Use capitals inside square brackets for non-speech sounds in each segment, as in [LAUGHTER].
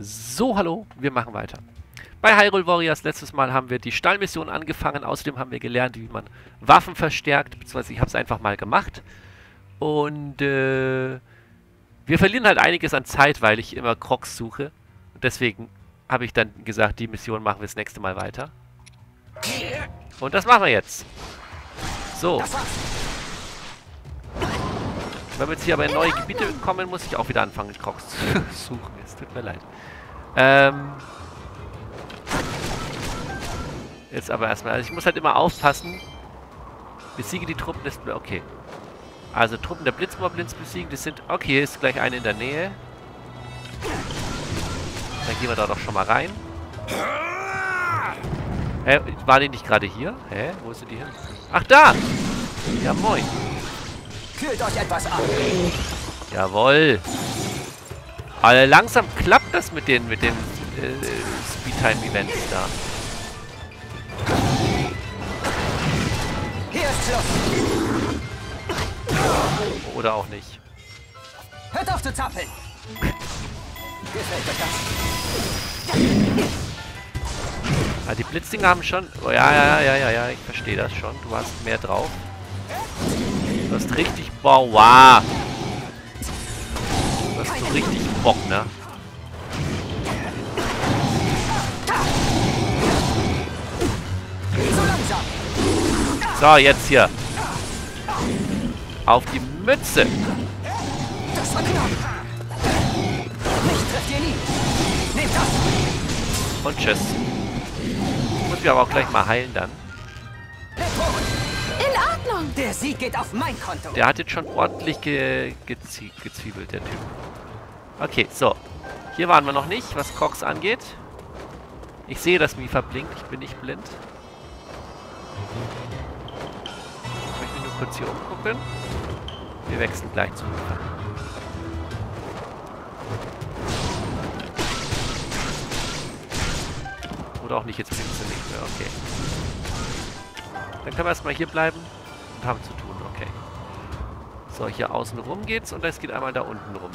So, hallo, wir machen weiter. Bei Hyrule Warriors letztes Mal haben wir die Stallmission angefangen. Außerdem haben wir gelernt, wie man Waffen verstärkt, beziehungsweise ich habe es einfach mal gemacht. Und äh, wir verlieren halt einiges an Zeit, weil ich immer Crocs suche. Und deswegen habe ich dann gesagt, die Mission machen wir das nächste Mal weiter. Und das machen wir jetzt. So. Wenn wir jetzt hier aber in neue Gebiete kommen, muss ich auch wieder anfangen, Crocs [LAUGHS] zu suchen. Es tut mir leid. Ähm... Jetzt aber erstmal. Also ich muss halt immer aufpassen. Besiege die Truppen des... Okay. Also Truppen der Blitzmoblins besiegen. Das sind... Okay, hier ist gleich eine in der Nähe. Dann gehen wir da doch schon mal rein. Hä? War die nicht gerade hier? Hä? Wo sind die hin? Ach, da! Ja, moin. Kühlt euch etwas ab. Jawoll. Aber langsam klappt das mit den, mit den äh, Speedtime-Events da. Hier ist Schluss. Oder auch nicht. Hört auf zu zappeln. Gefällt euch das? Ah, die Blitzdinger haben schon... Oh, ja, ja, ja, ja, ja, ich verstehe das schon. Du hast mehr drauf. Du hast richtig... Boah, wow. Du hast so richtig Bock, ne? So jetzt hier. Auf die Mütze. Das war knapp. Mich trifft ihr nie. Nehmt das. Und tschüss. Ich muss mich aber auch gleich mal heilen dann. Der Sieg geht auf mein Konto. Der hat jetzt schon ordentlich ge gezi gezwiebelt, der Typ. Okay, so. Hier waren wir noch nicht, was Cox angeht. Ich sehe, dass Mifa blinkt. Ich bin nicht blind. Ich möchte nur kurz hier umgucken. Wir wechseln gleich zu Mifa. Oder auch nicht, jetzt blinkt sie nicht mehr. Okay. Dann können wir erstmal hier bleiben haben zu tun. Okay. So, hier außen rum geht's und es geht einmal da unten rum.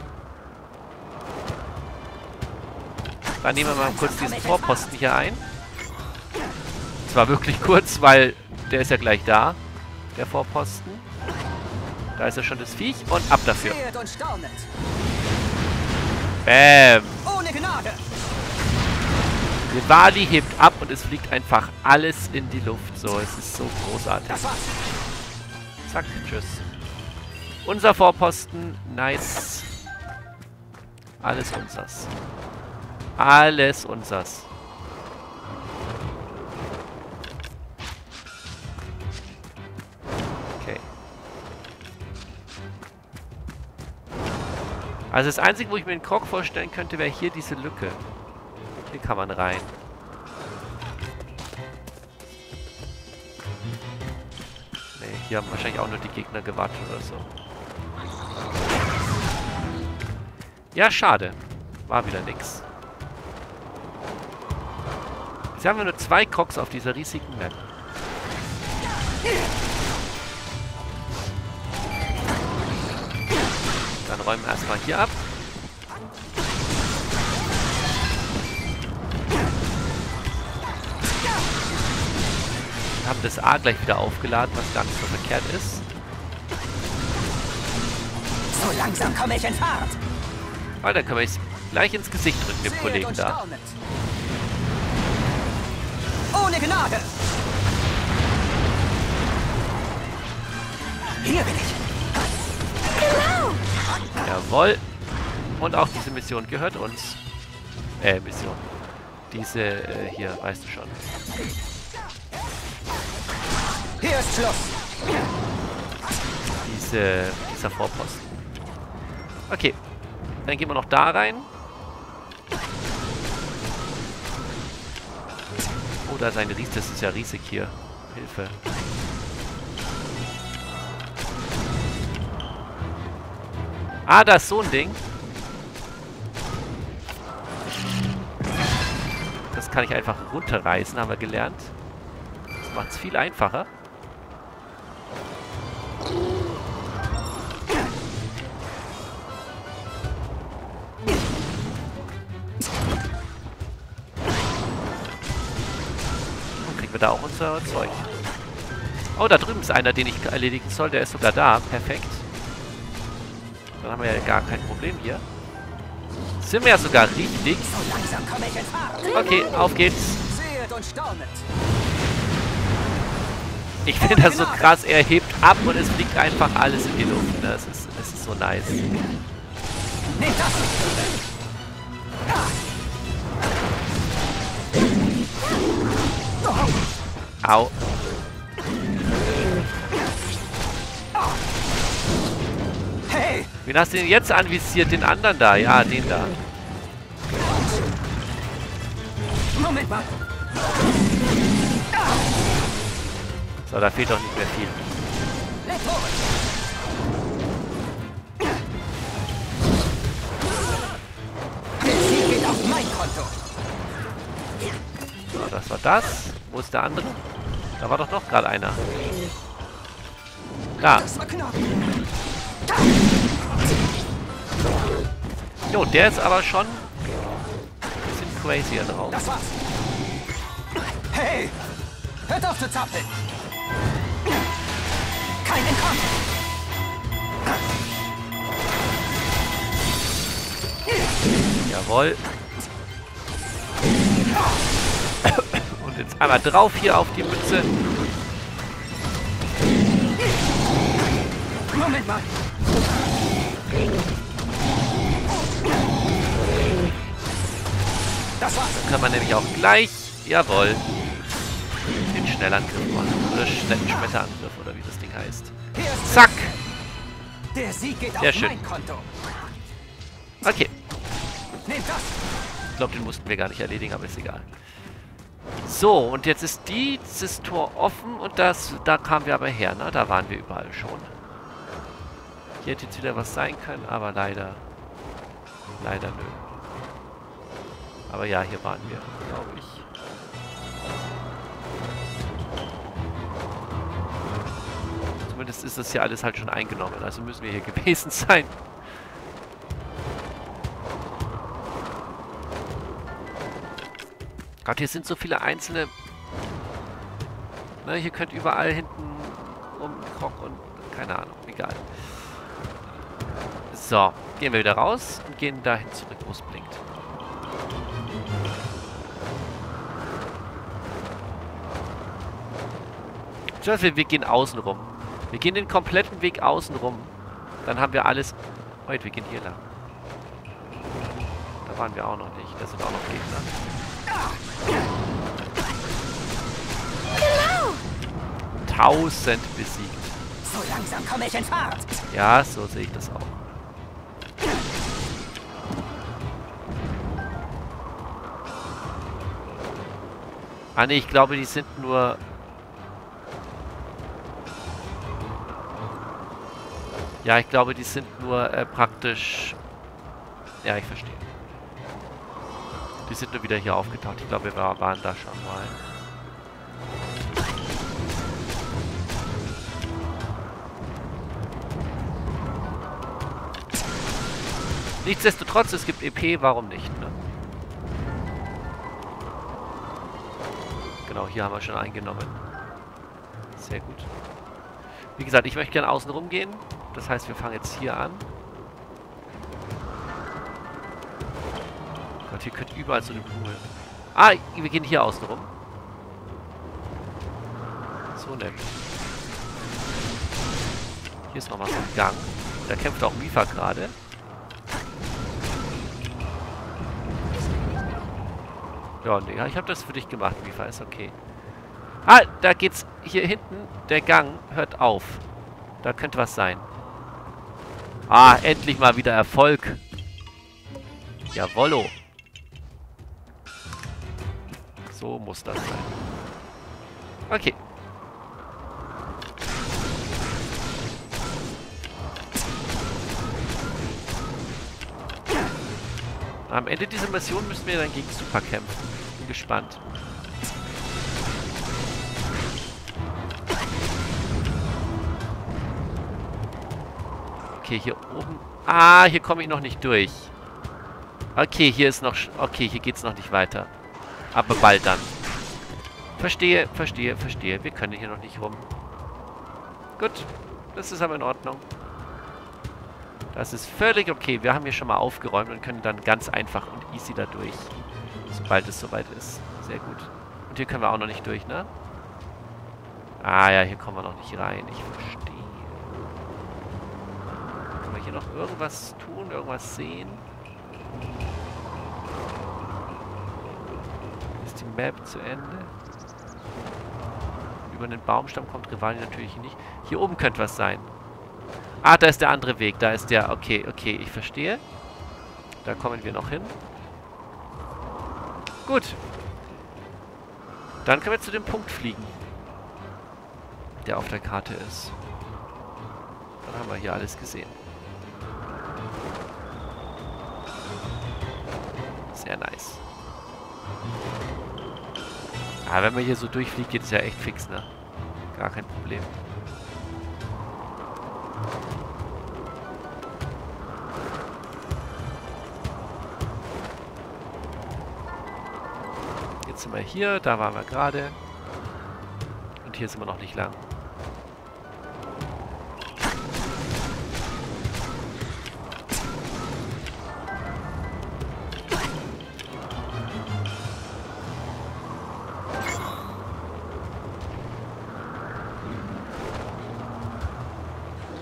Dann nehmen wir mal kurz diesen Vorposten hier ein. Zwar wirklich kurz, weil der ist ja gleich da, der Vorposten. Da ist ja schon das Viech und ab dafür. Bäm. Rivali hebt ab und es fliegt einfach alles in die Luft. So, es ist so großartig. Zack, tschüss. Unser Vorposten, nice. Alles unsers. Alles unsers. Okay. Also das Einzige, wo ich mir den Krog vorstellen könnte, wäre hier diese Lücke. Hier kann man rein. Hier haben wahrscheinlich auch nur die Gegner gewartet oder so. Ja, schade. War wieder nix. Jetzt haben wir nur zwei Crocs auf dieser riesigen Map. Dann räumen wir erstmal hier ab. Haben das A gleich wieder aufgeladen, was gar nicht so verkehrt ist. So langsam komme ich in Fahrt. Weil dann können wir es gleich ins Gesicht drücken, dem Kollegen da. Ohne Gnade. Hier bin ich. Jawohl. Und auch diese Mission gehört uns. Äh, Mission. Diese, äh, hier, weißt du schon. Hier ist Schluss. Diese, dieser Vorposten. Okay. Dann gehen wir noch da rein. Oh, da ist ein Ries, das ist ja riesig hier. Hilfe. Ah, da ist so ein Ding. Das kann ich einfach runterreißen, haben wir gelernt. Das macht es viel einfacher. Da auch unser Zeug. Oh, da drüben ist einer, den ich erledigen soll. Der ist sogar da. Perfekt. Dann haben wir ja gar kein Problem hier. Sind wir ja sogar richtig. Okay, auf geht's. Ich finde das so krass. Er hebt ab und es fliegt einfach alles in die Luft. Ne? Das, ist, das ist so nice. Nehmt das! Au. Hey! Wen hast du denn jetzt anvisiert? Den anderen da. Ja, den da. Moment mal! So, da fehlt doch nicht mehr viel. So, das war das. Wo ist der andere? Da war doch noch gerade einer. Da. Jo, der ist aber schon ein bisschen crazier drauf. Das war's! Hey! Hört auf zu zappeln! Kein Entkommen! Jawohl. Und jetzt einmal drauf hier auf die Mütze. Moment mal! Das war's! Kann man nämlich auch gleich, jawohl, den Schnellangriff machen. Oder Schmetterangriff oder wie das Ding heißt. Zack! Der Sieg geht Sehr auf schön. mein Konto! Okay. Ich glaube, den mussten wir gar nicht erledigen, aber ist egal. So, und jetzt ist dieses Tor offen und das, da kamen wir aber her, ne? Da waren wir überall schon. Hier hätte jetzt wieder was sein können, aber leider, leider nö. Aber ja, hier waren wir, glaube ich. Zumindest ist das hier alles halt schon eingenommen, also müssen wir hier [LAUGHS] gewesen sein. Gott, hier sind so viele einzelne... Ne, hier könnte überall hinten rum ein Krog und... Keine Ahnung, egal. So, gehen wir wieder raus und gehen dahin zurück, wo es blinkt. Beziehungsweise wir gehen außen rum. Wir gehen den kompletten Weg außen rum. Dann haben wir alles... Wait, wir gehen hier lang. Da waren wir auch noch nicht. Das sind auch noch Gegner. Tausend besiegt. So langsam komme ich in Fahrt! Ja, so sehe ich das auch. Ah ne, ich glaube, die sind nur... Ja, ich glaube, die sind nur äh, praktisch... Ja, ich verstehe. Die sind nur wieder hier aufgetaucht. Ich glaube, wir war- waren da schon mal. Nichtsdestotrotz, es gibt EP, warum nicht, ne? Genau, hier haben wir schon eingenommen. Sehr gut. Wie gesagt, ich möchte gerne außen rum gehen. Das heißt, wir fangen jetzt hier an. Gott, hier könnte überall so eine Blume. Ah, wir gehen hier außen rum. So nett. Hier ist nochmal so ein Gang. Da kämpft auch Mifa gerade. Ja, nee, ich habe das für dich gemacht, Mifa, ist okay. Ah, da geht's hier hinten. Der Gang hört auf. Da könnte was sein. Ah, endlich mal wieder Erfolg. Jawollo. So muss das sein. Okay. Am Ende dieser Mission müssen wir dann gegen Super kämpfen. Bin gespannt. Okay, hier oben... Ah, hier komme ich noch nicht durch. Okay, hier ist noch... Okay, hier geht's noch nicht weiter. Aber bald dann. Verstehe, verstehe, verstehe. Wir können hier noch nicht rum. Gut. Das ist aber in Ordnung. Das ist völlig okay. Wir haben hier schon mal aufgeräumt und können dann ganz einfach und easy da durch. Sobald es soweit ist. Sehr gut. Und hier können wir auch noch nicht durch, ne? Ah ja, hier kommen wir noch nicht rein. Ich verstehe. Können wir hier noch irgendwas tun? Irgendwas sehen? Ist die Map zu Ende? Über den Baumstamm kommt Rivali natürlich nicht. Hier oben könnte was sein. Ah, da ist der andere Weg. Da ist der... Okay, okay, ich verstehe. Da kommen wir noch hin. Gut. Dann können wir zu dem Punkt fliegen der auf der Karte ist. Dann haben wir hier alles gesehen. Sehr nice. Ah, wenn man hier so durchfliegt, geht es ja echt fix, ne? Gar kein Problem. Sind wir hier, da waren wir gerade. Und hier sind wir noch nicht lang.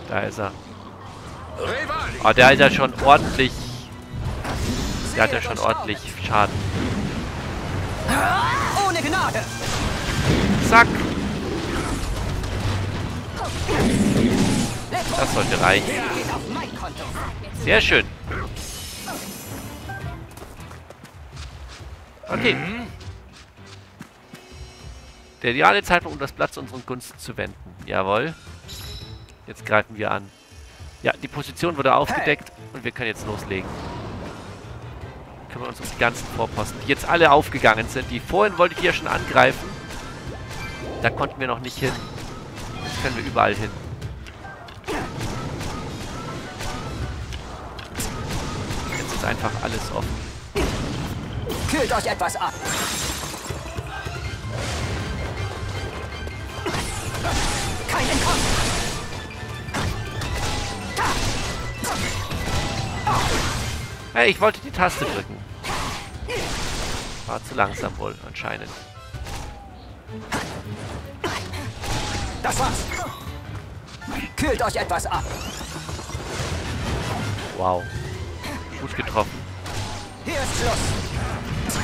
Da ist er. Oh, der hat ja schon ordentlich... Der hat ja schon ordentlich Schaden. Zack! Das sollte reichen. Sehr schön. Okay. Der ideale Zeitpunkt, um das Blatt zu unseren Gunsten zu wenden. Jawohl. Jetzt greifen wir an. Ja, die Position wurde aufgedeckt und wir können jetzt loslegen. Kümmern uns um die ganzen Vorposten, die jetzt alle aufgegangen sind. Die vorhin wollte ich ja schon angreifen. Da konnten wir noch nicht hin. Jetzt können wir überall hin. Jetzt ist einfach alles offen. Kühlt euch etwas ab. Kein Entkommen. Hey, ich wollte die Taste drücken. War zu langsam wohl, anscheinend. Das war's. Kühlt euch etwas ab. Wow. Gut getroffen. Hier ist Schluss.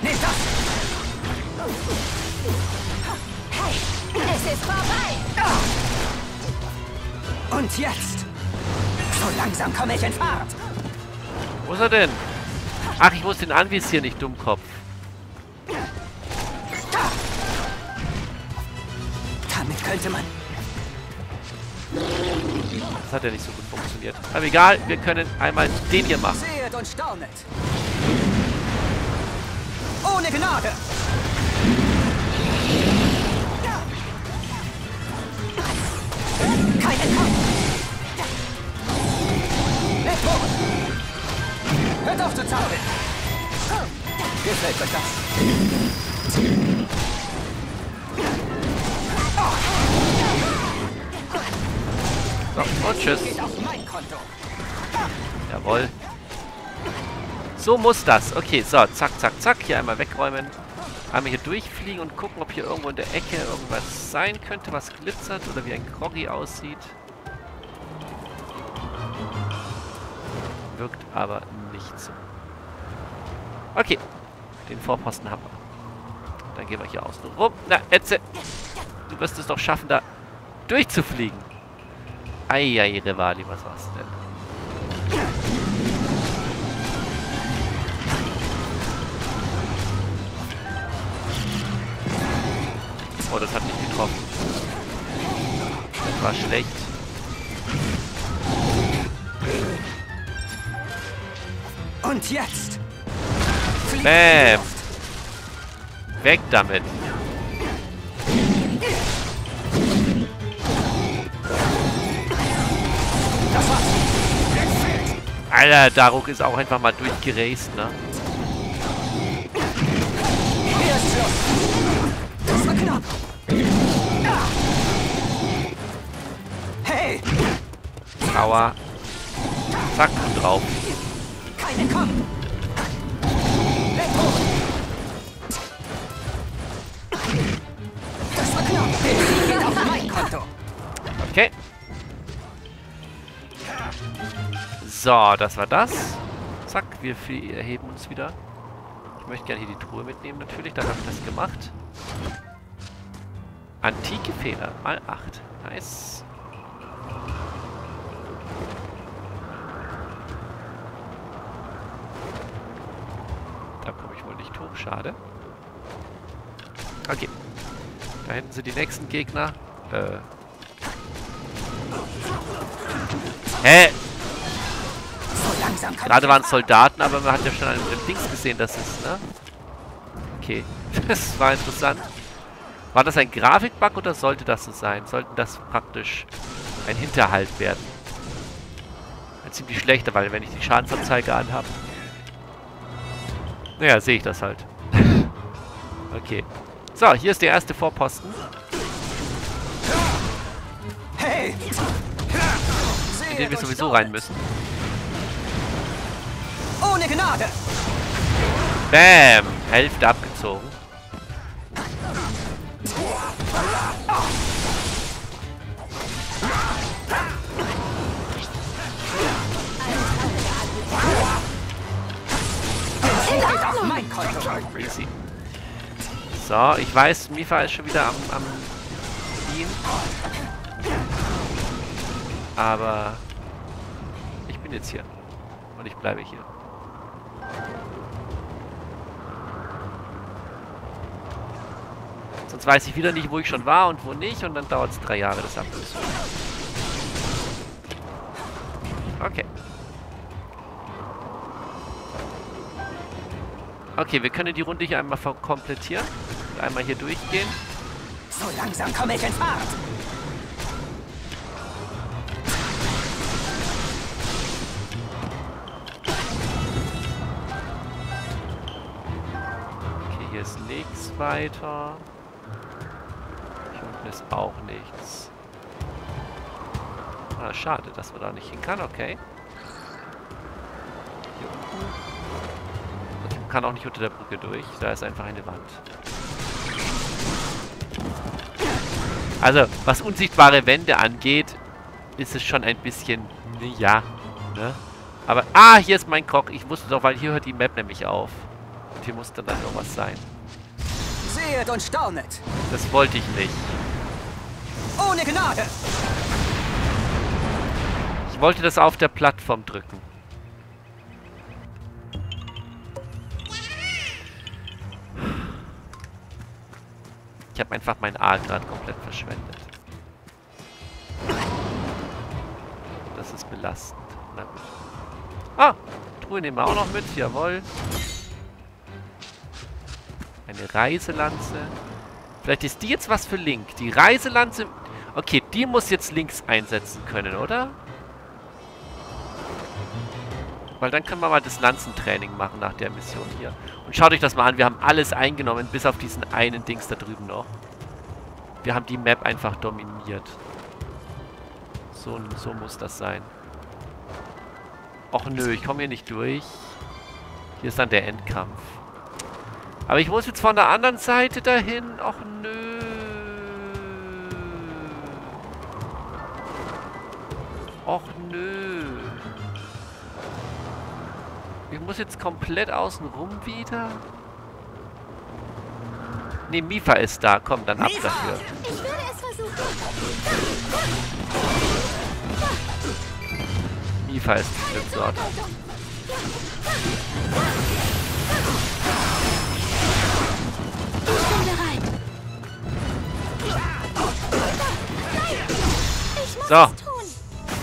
Nehmt das. Hey, es ist vorbei. Und jetzt? So langsam komme ich in Fahrt. Wo ist er denn? Ach, ich muss den anvisieren, nicht Dummkopf. Damit könnte man... Das hat ja nicht so gut funktioniert. Aber egal, wir können einmal den hier machen. Seht und staunet. Ohne Gnade. Hört auf zu zappeln! Gefällt euch das? So, und tschüss. Jawohl. So muss das. Okay, so, zack, zack, zack. Hier einmal wegräumen. Einmal hier durchfliegen und gucken, ob hier irgendwo in der Ecke irgendwas sein könnte, was glitzert oder wie ein Kroggy aussieht. Wirkt aber. Okay. Den Vorposten haben wir. Dann gehen wir hier außen rum. Na, Etze. Du wirst es doch schaffen, da durchzufliegen. Eieiei, Rivali, was war's denn? Oh, das hat nicht getroffen. Das war schlecht. Und jetzt? Bam. Weg damit. Alter, Daruk ist auch einfach mal durchgeraced, ne? Das war knapp. Hey, Aua. Zack, drauf. kein Entkommen. So, das war das. Zack, wir erheben uns wieder. Ich möchte gerne hier die Truhe mitnehmen, natürlich. Dann habe ich das gemacht. Antike Fehler, mal 8. Nice. Da komme ich wohl nicht hoch, schade. Okay. Da hinten sind die nächsten Gegner. Äh. Hä? Gerade waren es Soldaten, aber man hat ja schon an dem Dings gesehen, dass es, ne? Okay. [LAUGHS] Das war interessant. War das ein Grafikbug oder sollte das so sein? Sollten das praktisch ein Hinterhalt werden? Ein ziemlich schlechter, weil wenn ich die Schadensanzeige anhabe. Naja, sehe ich das halt. [LAUGHS] okay. So, hier ist der erste Vorposten, Hey! in den wir sowieso rein müssen. Ohne Gnade! Bam! Hälfte abgezogen. Easy. So, ich weiß, Mifa ist schon wieder am, am Ziehen. Aber ich bin jetzt hier. Und ich bleibe hier. Sonst weiß ich wieder nicht, wo ich schon war und wo nicht. Und dann dauert es drei Jahre, das abzulösen. Okay. Okay, wir können die Runde hier einmal komplettieren. Einmal hier durchgehen. So langsam komme ich in Fahrt. Weiter. Hier unten ist auch nichts. Ah, schade, dass man da nicht hin kann. Okay. Hier unten. Und man kann auch nicht unter der Brücke durch. Da ist einfach eine Wand. Also, was unsichtbare Wände angeht, ist es schon ein bisschen, ja, ne? Aber, ah, hier ist mein Krog. Ich wusste doch, weil hier hört die Map nämlich auf. Und hier muss dann, dann noch was sein. Sehet und staunet. Das wollte ich nicht. Ohne Gnade. Ich wollte das auf der Plattform drücken. Ich habe einfach mein A gerade komplett verschwendet. Das ist belastend. Ah, Truhe nehmen wir auch noch mit. Jawohl. Eine Reiselanze. Vielleicht ist die jetzt was für Link. Die Reiselanze... Okay, die muss jetzt links einsetzen können, oder? Weil dann können wir mal das Lanzentraining machen nach der Mission hier. Und schaut euch das mal an, wir haben alles eingenommen, bis auf diesen einen Dings da drüben noch. Wir haben die Map einfach dominiert. So, so muss das sein. Och nö, ich komme hier nicht durch. Hier ist dann der Endkampf. Aber ich muss jetzt von der anderen Seite dahin. Och nö. Och nö. Ich muss jetzt komplett außen rum wieder. Ne, Mifa ist da. Komm, dann ab dafür. Ich werde es versuchen. Mifa ist die Schlimmsorte. So.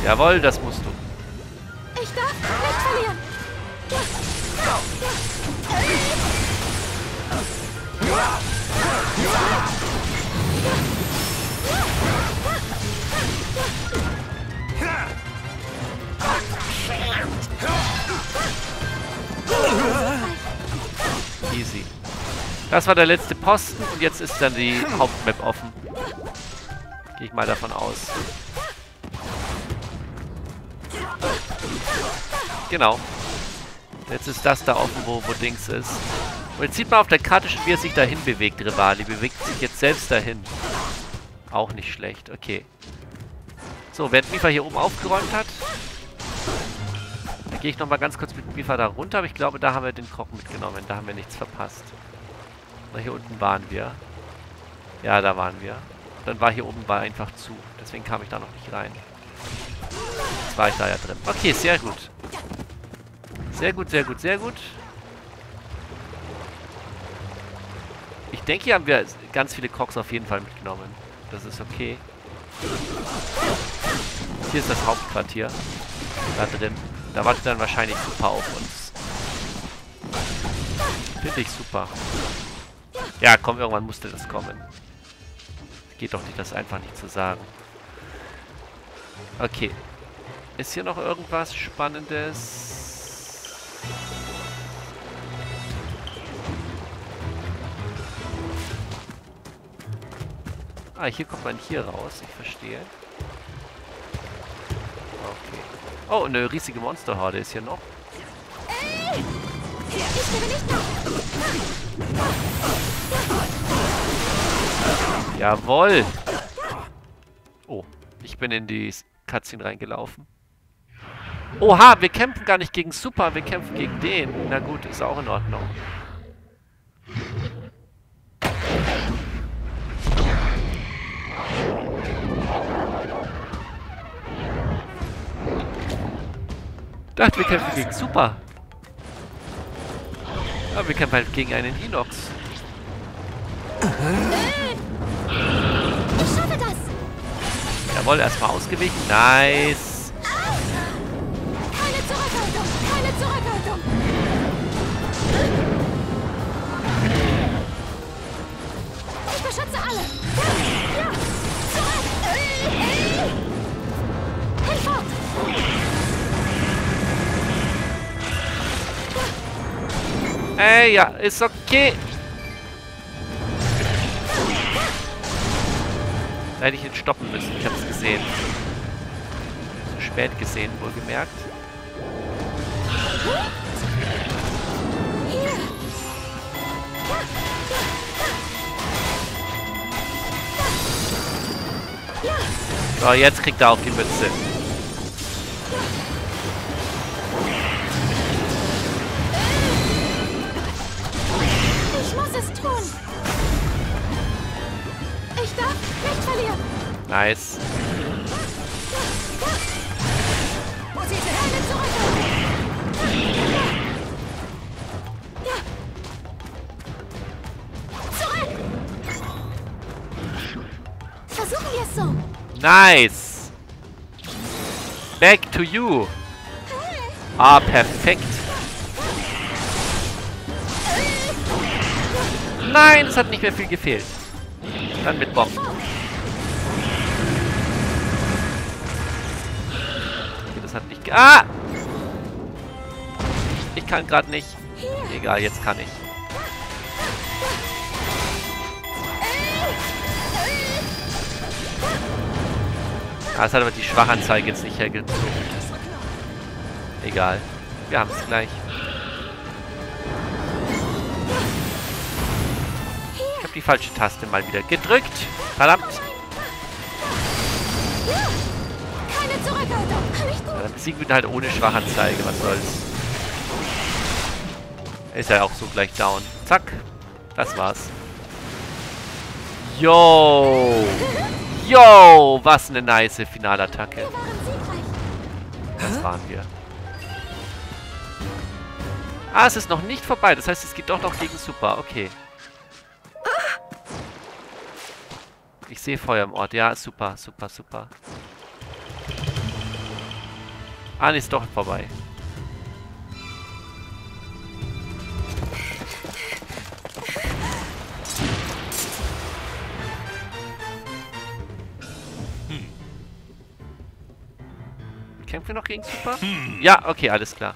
Jawohl, das musst du. Ich darf nicht verlieren. Easy. Das war der letzte Posten und jetzt ist dann die Hauptmap offen. Gehe ich mal davon aus. Genau. Jetzt ist das da offen, wo, wo Dings ist. Und jetzt sieht man auf der Karte schon, wie er sich dahin bewegt, Rivali. Bewegt sich jetzt selbst dahin. Auch nicht schlecht, okay. So, während Mifa hier oben aufgeräumt hat, gehe ich nochmal ganz kurz mit Mifa da runter. Aber ich glaube, da haben wir den Krog mitgenommen. Da haben wir nichts verpasst. Na, hier unten waren wir. Ja, da waren wir. Dann war hier oben war einfach zu. Deswegen kam ich da noch nicht rein. Jetzt war ich da ja drin. Okay, sehr gut. Sehr gut, sehr gut, sehr gut. Ich denke, hier haben wir ganz viele Cox auf jeden Fall mitgenommen. Das ist okay. Hier ist das Hauptquartier. Da drin. Da wartet dann wahrscheinlich super auf uns. Finde ich super. Ja, komm, irgendwann musste das kommen. Geht doch nicht, das einfach nicht zu sagen. Okay. Ist hier noch irgendwas Spannendes? Ah, hier kommt man hier raus. Ich verstehe. Okay. Oh, eine riesige Monsterhorde ist hier noch. Ey! Ich gebe nicht nach. Jawoll! Ich bin in die Cutscene reingelaufen. Oha, wir kämpfen gar nicht gegen Super, wir kämpfen gegen den. Na gut, ist auch in Ordnung. Dachte, wir kämpfen gegen Super. Aber wir kämpfen halt gegen einen Inox. Jawohl, erstmal ausgewichen. Nice. Keine Zurückhaltung. Keine Zurückhaltung. Ich beschütze alle. Ja, ja. Zurück. Hinfort. Ey, ja, ist okay. Da hätte ich ihn stoppen müssen. Gesehen. Zu spät gesehen, wohlgemerkt. So, jetzt kriegt er auf die Mütze. Ich muss es tun. Ich darf nicht verlieren. Nice. Nice. Back to you. Ah, perfekt. Nein, es hat nicht mehr viel gefehlt. Dann mit Bomben. Okay, das hat nicht... Ah! Ich kann gerade nicht. Egal, jetzt kann ich. Es hat aber die Schwachanzeige jetzt nicht hergezogen. Egal. Wir haben es gleich. Ich habe die falsche Taste mal wieder gedrückt. Verdammt. Ja, dann besiegen wir ihn halt ohne Schwachanzeige. Was soll's. Ist ja auch so gleich down. Zack. Das war's. Yo. Yo. Was eine nice Finalattacke. Das waren wir. Ah, es ist noch nicht vorbei. Das heißt, es geht doch noch gegen Super. Okay. Ich sehe Feuer im Ort. Ja, super, super, super. Ah, nee, ist doch vorbei. Wir noch gegen Super? Ja, okay, alles klar.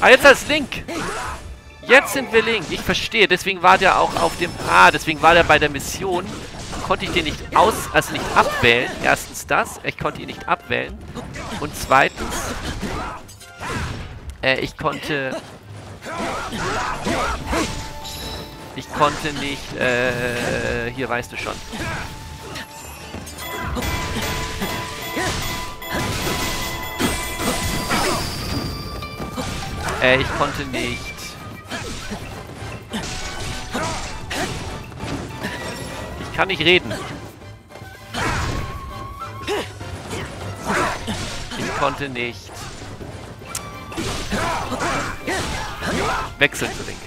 Ah, jetzt als Link. Jetzt sind wir Link. Ich verstehe. Deswegen war der auch auf dem... Ah, deswegen war der bei der Mission. Konnte ich den nicht aus... Also nicht abwählen. Erstens das. Ich konnte ihn nicht abwählen. Und zweitens... Äh, ich konnte... Ich konnte nicht... Äh, hier weißt du schon. Äh, ich konnte nicht... Ich kann nicht reden. Ich konnte nicht... Wechseln zu Link.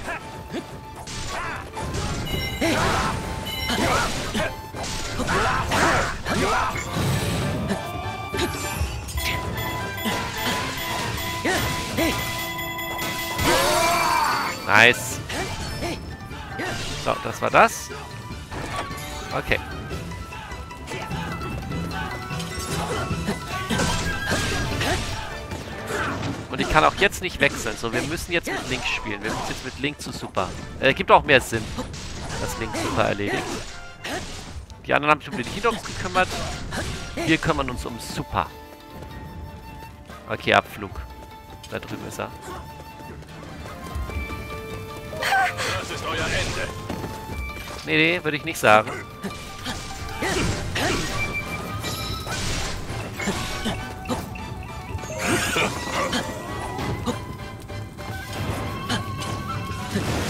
Nice. So, das war das. Okay. Und ich kann auch jetzt nicht wechseln. So, wir müssen jetzt mit Link spielen. Wir müssen jetzt mit Link zu Super. Äh, gibt auch mehr Sinn, dass Link Super erledigt. Die anderen haben sich um den Hinox gekümmert. Wir kümmern uns um Super. Okay, Abflug. Da drüben ist er. Ist euer Ende. Nee, nee, würde ich nicht sagen.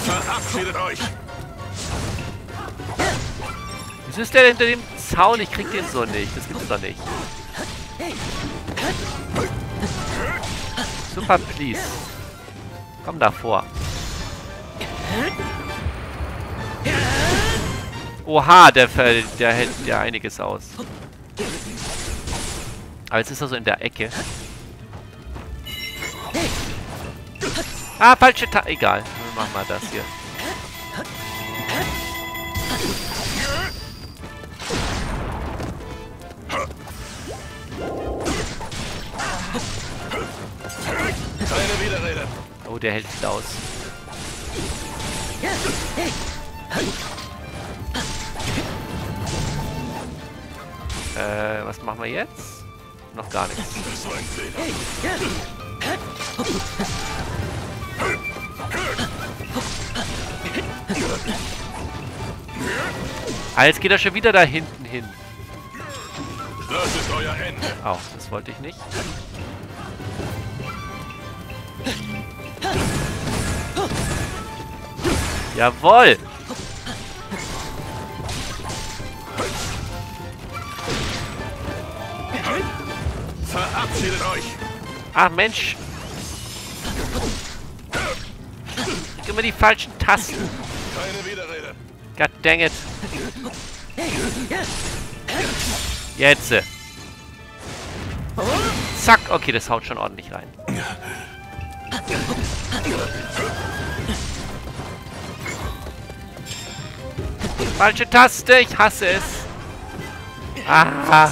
Verabschiedet euch. Wieso ist der hinter dem Zaun? Ich krieg den so nicht. Das gibt's doch nicht. Super, please. Komm da vor. Oha, der, der hält ja einiges aus. Aber jetzt ist er so in der Ecke. Ah, falsche Ta... Egal. Wir machen mal das hier. Keine Widerrede. Oh, der hält viel aus. Äh, was machen wir jetzt? Noch gar nichts. Das war ein Fehler. Ah, jetzt geht er schon wieder da hinten hin. Das ist euer Ende. Au, das wollte ich nicht. Jawohl! Verabschiedet euch. Ach Mensch! Ich immer die falschen Tasten. Keine Widerrede. God dang it. Jetzt. Zack. Okay, das haut schon ordentlich rein. Falsche Taste. Ich hasse es. Ah.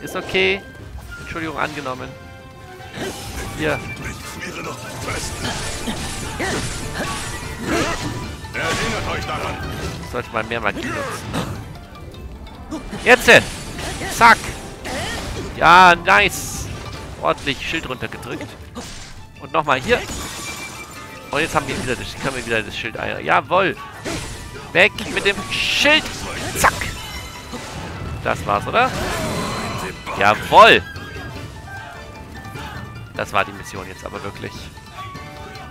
Ist okay. Entschuldigung, angenommen. Hier. Erinnert euch daran. Sollte man mehr Magie nutzen. Jetzt! Zack! Ja, nice! Ordentlich Schild runtergedrückt. Und nochmal hier. Und jetzt haben wir wieder das, können wir wieder das Schild ein. Jawohl! Weg mit dem Schild! Zack! Das war's, oder? Jawohl! Das war die Mission jetzt aber wirklich.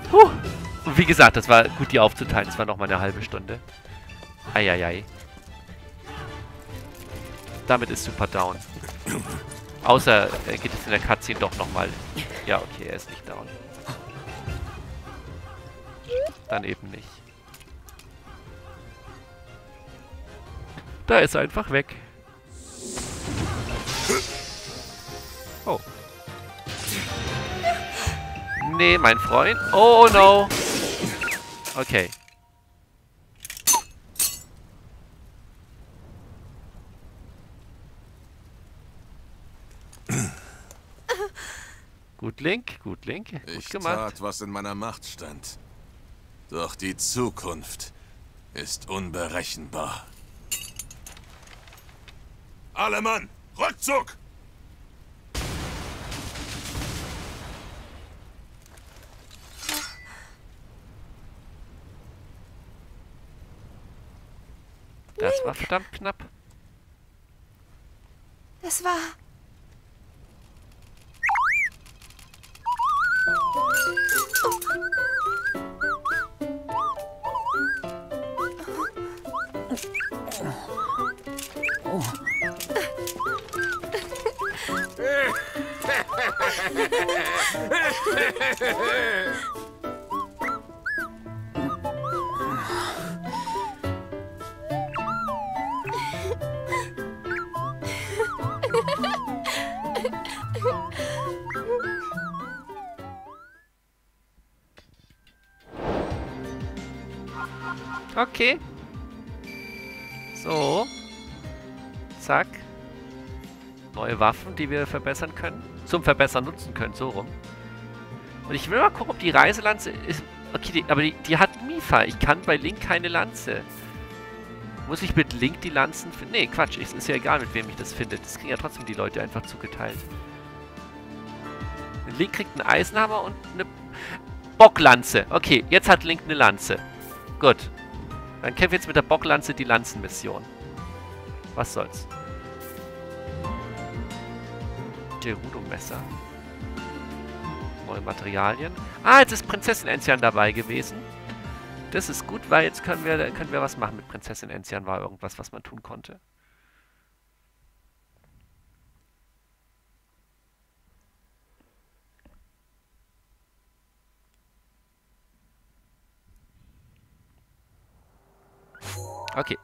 Puh. Und wie gesagt, das war gut, die aufzuteilen. Das war nochmal eine halbe Stunde. Eieiei. Damit ist Super down. Außer äh, geht es in der Cutscene doch nochmal. Ja, okay, er ist nicht down. Dann eben nicht. Da ist er einfach weg. Nee, mein Freund. Oh no. Okay. Gut, Link. Gut, Link. Gut Ich gemacht. tat, was in meiner Macht stand. Doch die Zukunft ist unberechenbar. Alle Mann, Rückzug! Das war verdammt knapp. Es war... [LAUGHS] Okay. So. Zack. Neue Waffen, die wir verbessern können. Zum Verbessern nutzen können, so rum. Und ich will mal gucken, ob die Reiselanze ist... Okay, die, aber die, die hat Mifa. Ich kann bei Link keine Lanze. Muss ich mit Link die Lanzen finden? Nee, Quatsch. Es ist ja egal, mit wem ich das finde. Das kriegen ja trotzdem die Leute einfach zugeteilt. Link kriegt einen Eisenhammer und eine Bocklanze. Okay, jetzt hat Link eine Lanze. Gut. Dann kämpfen wir jetzt mit der Bocklanze die Lanzenmission. Was soll's. Gerudo-Messer. Neue Materialien. Ah, jetzt ist Prinzessin Enzian dabei gewesen. Das ist gut, weil jetzt können wir, können wir was machen mit Prinzessin Enzian. War irgendwas, was man tun konnte. Okay.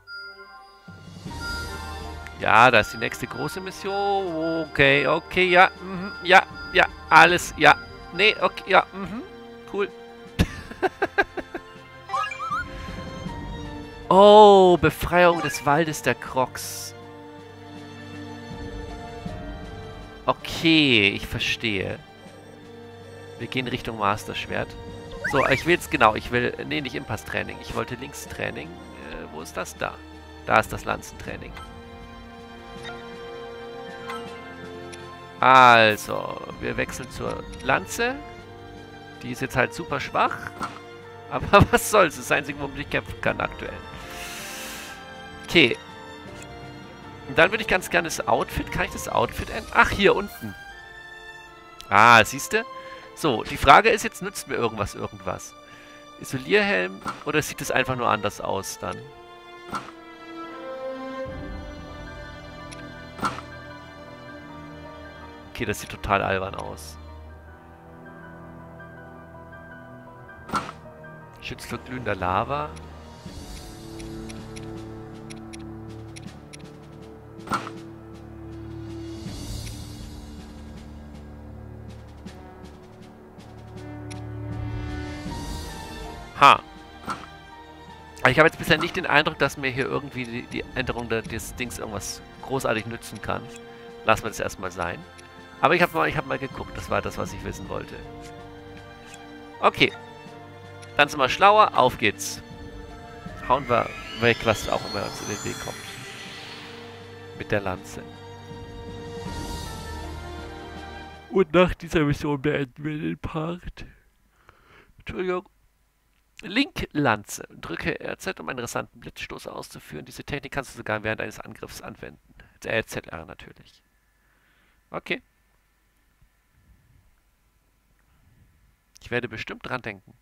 Ja, da ist die nächste große Mission. Okay, okay, ja, mhm, ja, ja, alles, ja. Nee, okay, ja, mhm, cool. [LAUGHS] oh, Befreiung des Waldes der Crocs. Okay, ich verstehe. Wir gehen Richtung Master-Schwert. So, ich will jetzt, genau, ich will, nee, nicht Impass-Training. Ich wollte Links-Training. Wo ist das? Da. Da ist das Lanzentraining. Also, wir wechseln zur Lanze. Die ist jetzt halt super schwach. [LAUGHS] Aber was soll's, das Einzige, womit ich kämpfen kann aktuell. Okay. Und dann würde ich ganz gerne das Outfit, kann ich das Outfit ändern? Ach, hier unten. Ah, siehst du? So, die Frage ist jetzt, nützt mir irgendwas irgendwas? Isolierhelm oder sieht es einfach nur anders aus dann? Okay, das sieht total albern aus. Schützt vor glühender Lava. Ich habe jetzt bisher nicht den Eindruck, dass mir hier irgendwie die, die Änderung des Dings irgendwas großartig nützen kann. Lassen wir das erstmal sein. Aber ich habe mal, hab mal geguckt. Das war das, was ich wissen wollte. Okay. Dann sind schlauer. Auf geht's. Hauen wir weg, was auch immer uns in den Weg kommt. Mit der Lanze. Und nach dieser Mission beenden wir den Part. Entschuldigung. Link-Lanze. Drücke RZ, um einen rasanten Blitzstoß auszuführen. Diese Technik kannst du sogar während eines Angriffs anwenden. RZR natürlich. Okay. Ich werde bestimmt dran denken.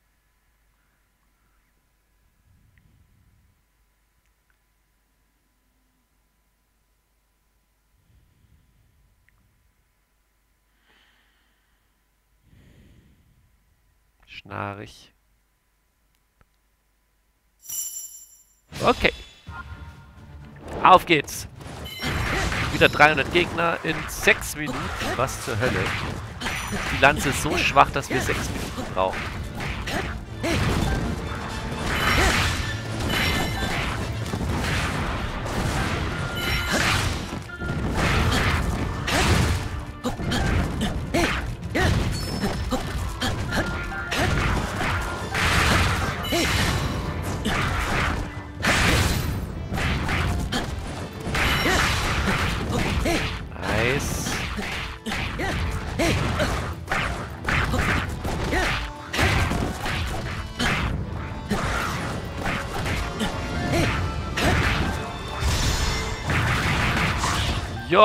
Schnarrig. Okay. Auf geht's. Wieder 300 Gegner in 6 Minuten. Was zur Hölle. Die Lanze ist so schwach, dass wir 6 Minuten brauchen.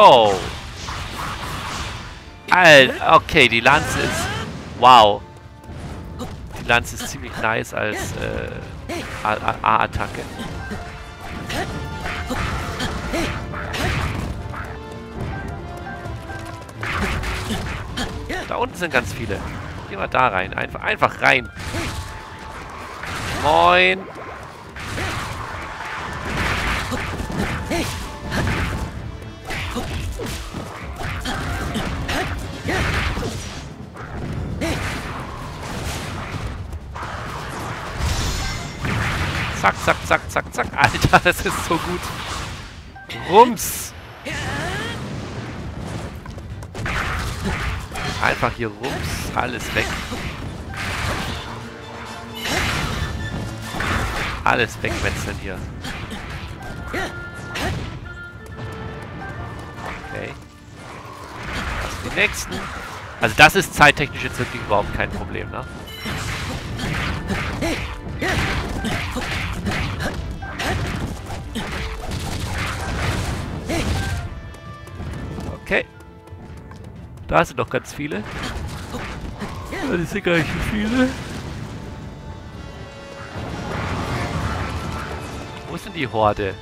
Yo! Alter, okay, die Lanze ist... Wow. Die Lanze ist ziemlich nice als äh, A-Attacke. Da unten sind ganz viele. Geh mal da rein. Einfach, einfach rein. Moin. Zack, zack, zack, zack, zack. Alter, das ist so gut. Rums. Einfach hier rums. Alles weg. Alles wegmetzeln hier. Okay. Sind die nächsten? Also das ist zeittechnisch jetzt wirklich überhaupt kein Problem, ne? Okay. Da sind noch ganz viele. Das sind gar nicht so viele. Wo ist denn die Horde?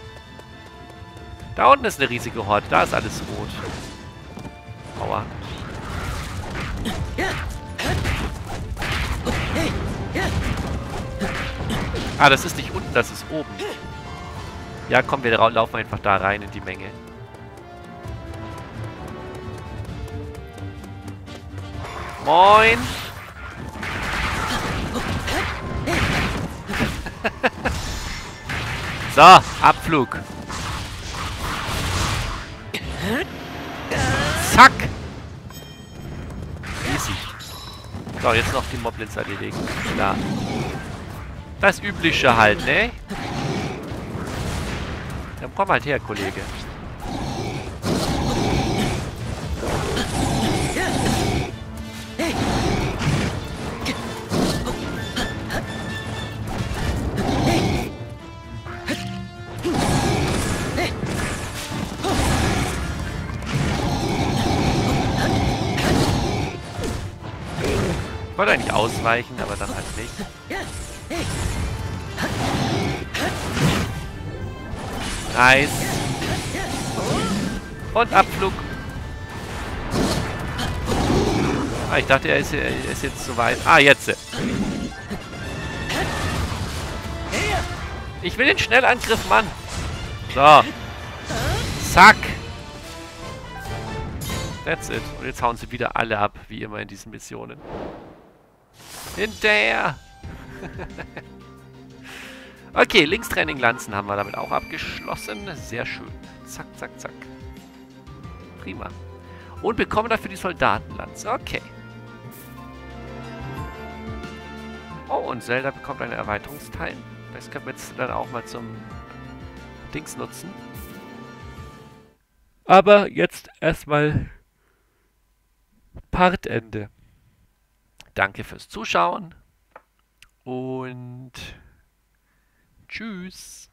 Da unten ist eine riesige Horde. Da ist alles rot. Aua. Ah, das ist nicht unten, das ist oben. Ja, komm, wir laufen einfach da rein in die Menge. Moin! [LAUGHS] so, Abflug. Zack! Easy. So, jetzt noch die Moblins erledigen. Da. Das Übliche halt, ne? Dann komm halt her, Kollege. Wollte eigentlich ausweichen, aber dann halt nicht. Nice. Und Abflug. Ah, ich dachte, er ist, er ist jetzt zu weit. Ah, jetzt. Ich will den Schnellangriff, Mann. So. Zack. That's it. Und jetzt hauen sie wieder alle ab, wie immer in diesen Missionen. Hinterher! [LAUGHS] okay, Linkstraining Lanzen haben wir damit auch abgeschlossen. Sehr schön. Zack, zack, zack. Prima. Und bekommen dafür die Soldatenlanze. Okay. Oh, und Zelda bekommt einen Erweiterungsteil. Das können wir jetzt dann auch mal zum Dings nutzen. Aber jetzt erstmal Partende. Danke fürs Zuschauen und tschüss.